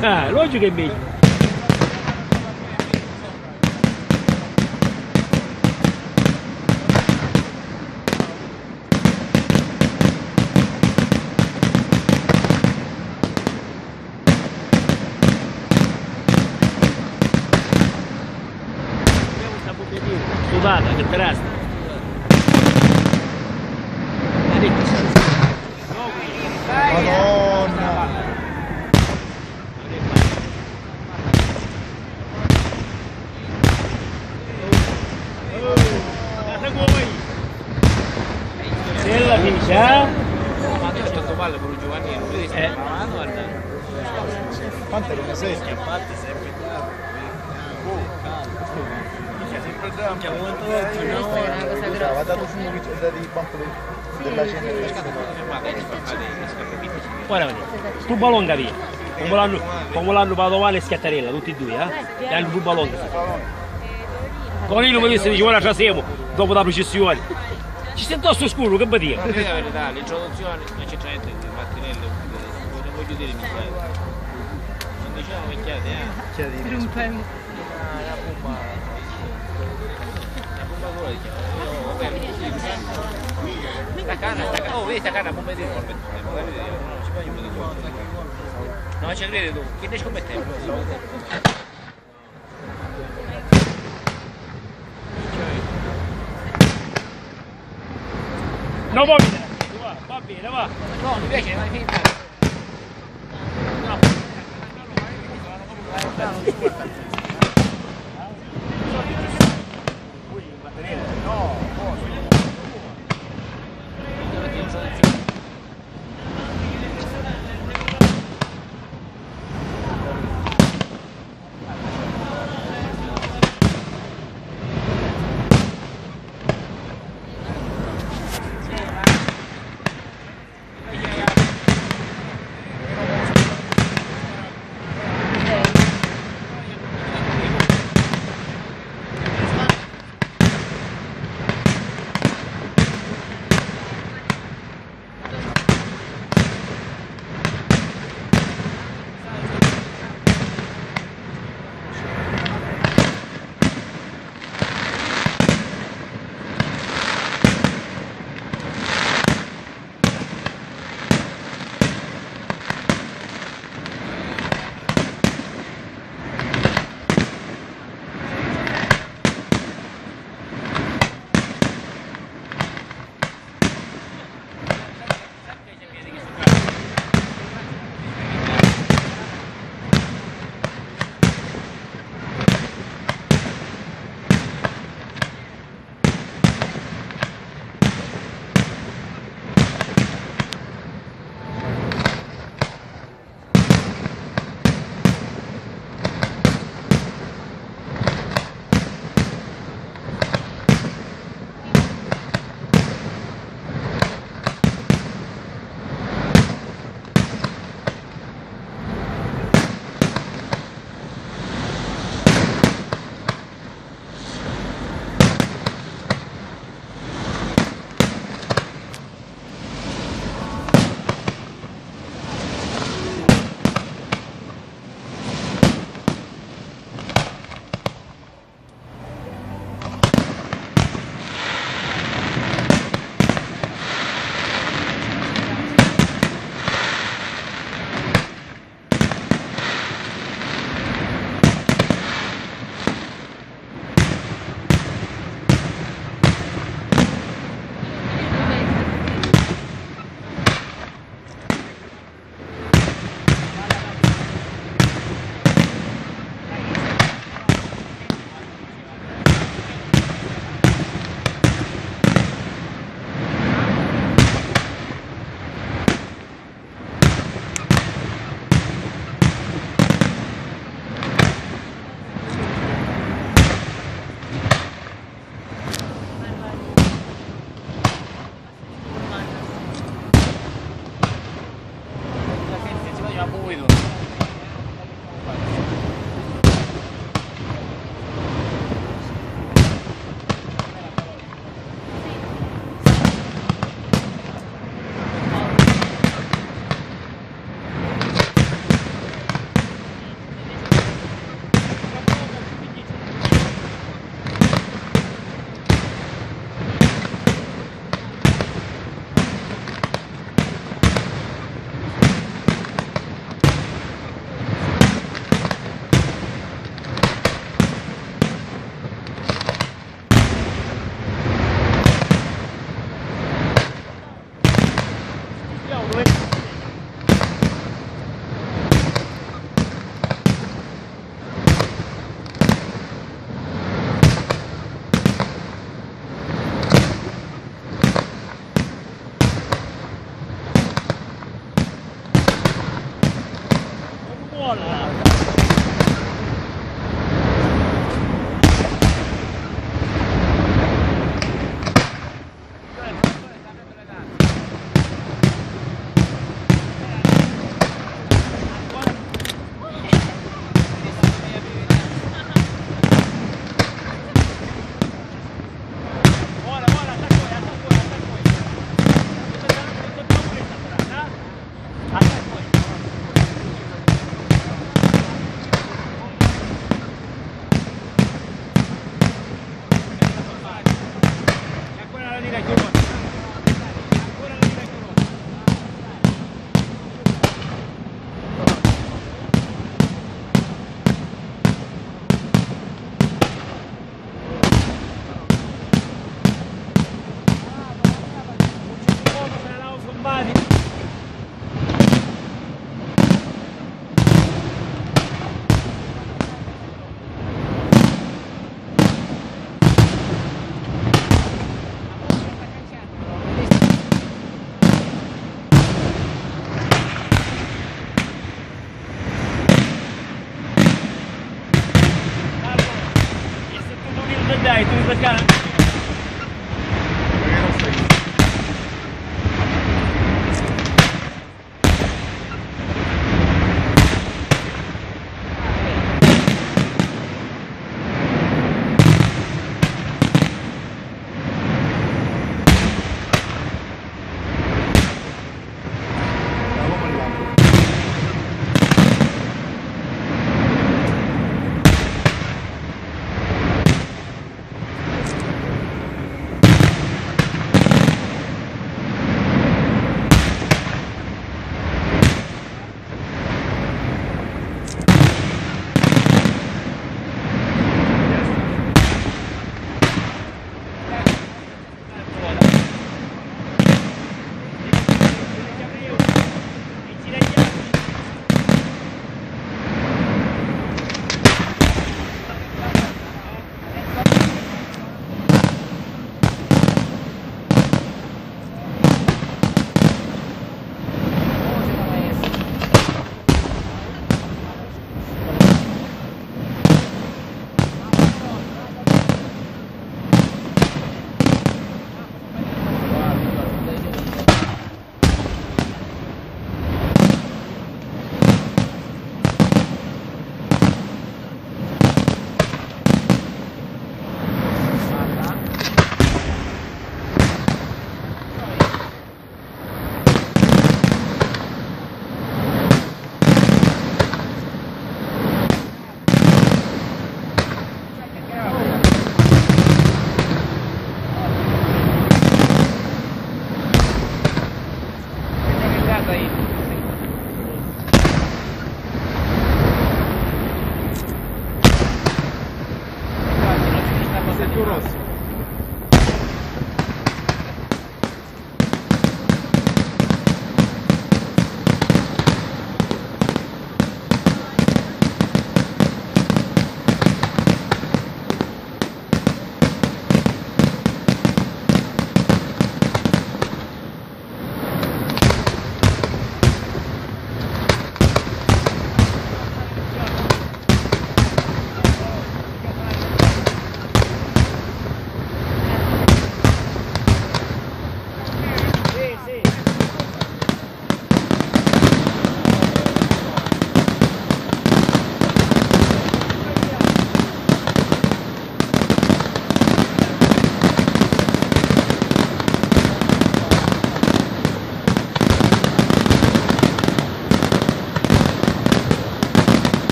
Ah, lógico que é meio. Sudata, che terrasta. Madonna! Ma tu hai fatto palle per un giovanile, vedi Eh. parlando, guarda. Quante ne sei? Infatti sempre qua. Un Guarda, vedi. Tu balonga via. Come l'hanno, Padovale e Schiattarella, tutti e due, eh? E hanno due balonga. Tonino mi disse, dice, ora ci siamo, dopo la processione. Ci sento sto scuro, che? Ma vedi la verità, l'introduzione non c'è niente di Martinelli, non voglio dire minchiate. Non diciamo minchiate, eh. Ah, la bomba. La canna, la canna, oh vedi sta canna, può vedere non ci voglio più di tutto. Ecco. Non ci credi tu, chi ne scommette? No, va bene, va, bene, va. No, mi piace, vai finita. No, no, no, no, no, no, no, no, no, no, no, 再หญ่